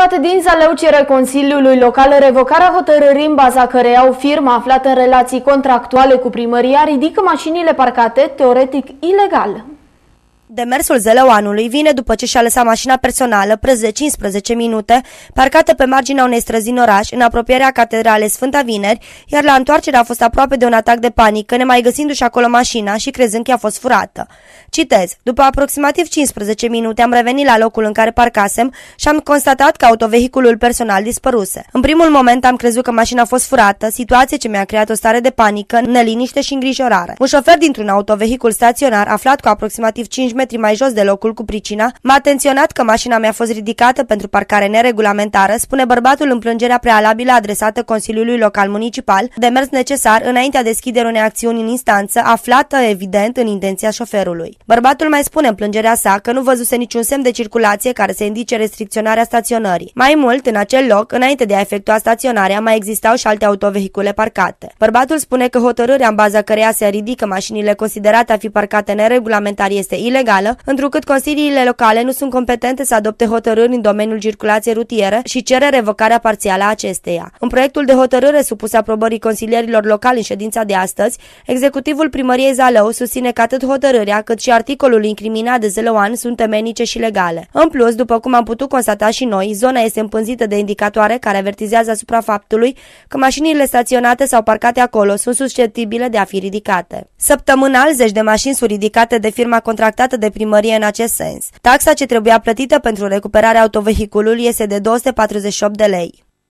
Bate din Zalău cere Consiliului Local revocarea hotărârii în baza căreia o firmă aflată în relații contractuale cu primăria ridică mașinile parcate teoretic ilegal. Demersul zălăuanului vine după ce și-a lăsat mașina personală preț de 15 minute, parcată pe marginea unei străzi în oraș, în apropierea catedralei Sfânta Vineri, iar la întoarcere a fost aproape de un atac de panică, nemai găsindu-și acolo mașina și crezând că a fost furată. Citez, după aproximativ 15 minute am revenit la locul în care parcasem și am constatat că autovehiculul personal dispăruse. În primul moment am crezut că mașina a fost furată, situație ce mi-a creat o stare de panică, neliniște și îngrijorare. Un șofer dintr-un autovehicul staționar aflat cu aproximativ 5 metri mai jos de locul cu pricina, m-a atenționat că mașina mea a fost ridicată pentru parcare neregulamentară, spune bărbatul în plângerea prealabilă adresată Consiliului Local Municipal, de mers necesar înaintea deschiderii unei acțiuni în instanță, aflată evident în intenția șoferului. Bărbatul mai spune în plângerea sa că nu văzuse niciun semn de circulație care să indice restricționarea staționării. Mai mult, în acel loc, înainte de a efectua staționarea, mai existau și alte autovehicule parcate. Bărbatul spune că hotărârea în baza căreia se ridică mașinile considerate a fi parcate neregulamentar este ilegală ilegală, întrucât consiliile locale nu sunt competente să adopte hotărâri în domeniul circulației rutiere și cere revocarea parțială a acesteia. În proiectul de hotărâre supus aprobării consilierilor locali în ședința de astăzi, executivul primăriei Zalău susține că atât hotărârea cât și articolul incriminat de Zălăuan sunt temenice și legale. În plus, după cum am putut constata și noi, zona este împânzită de indicatoare care avertizează asupra faptului că mașinile staționate sau parcate acolo sunt susceptibile de a fi ridicate. Săptămânal, zeci de mașini sunt ridicate de firma contractată de primărie în acest sens. Taxa ce trebuia plătită pentru recuperarea autovehiculului este de 248 de lei.